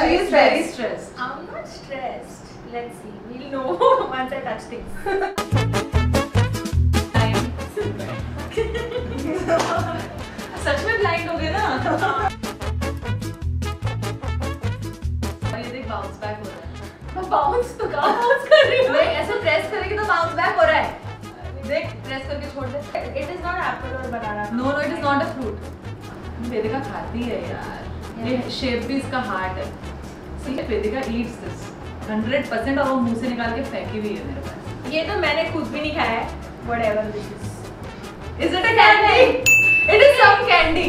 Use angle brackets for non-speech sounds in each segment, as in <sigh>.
very is very stressed. stressed. I'm not stressed. Let's see. We'll know <laughs> once I touch things. सच <laughs> में blind हो गए ना और ये देख बाउंस बैक हो रहा है बाउंस तो कहाँ बाउंस कर रही हूँ देख ऐसे प्रेस करेंगे तो बाउंस बैक हो रहा है देख प्रेस करके छोड़ दे It is not apple or banana. No no it is not a fruit Vedika खाती है यार ये शेप भी इसका हार्ट है सी वेदिका ईट्स दिस 100% और वो मुँह से निकाल के फेंकी हुई है मेरे पास ये तो मैंने खुद भी नहीं खाया है. Whatever this is. Is it a candy? It is some candy.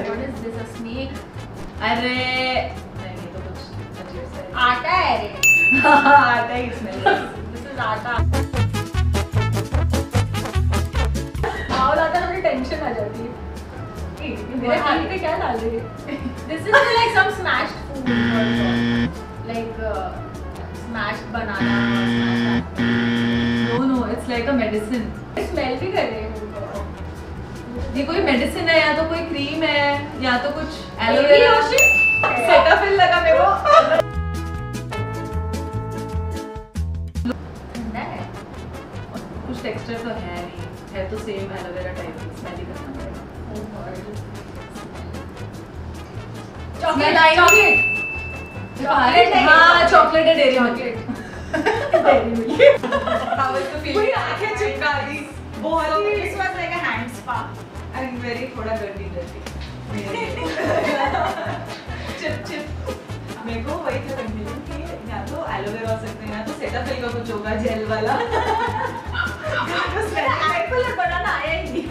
What is this? A snake? अरे नहीं ये तो कुछ अजीब सा आटा है रे. <laughs> आटा ही स्मेल मेरे हाथ पे क्या डाल रही है? Uh. No no it's like a medicine smell भी कर रही है ये कोई मेडिसिन है या तो कोई क्रीम है या तो कुछ एलोवेरा सेटाफिल लगा मेरे को. कुछ टेक्सचर तो है नहीं. है तो same aloe vera type smell ही करना पड़ेगा. चॉकलेट। I chocolate chocolate. है। चॉकलेट। है डेयरी मिल्क बहुत ही this was like a hand spa. And very थोड़ा डर्टी डर्टी <laughs> चिप चिप। मेरे को वही था कंफ्यूजन कि या तो एलोवेरा हो सकते हैं या तो सेटाफिल का कुछ होगा जेल वाला। <laughs> <laughs> एप्पल और बनाना आया ही नहीं।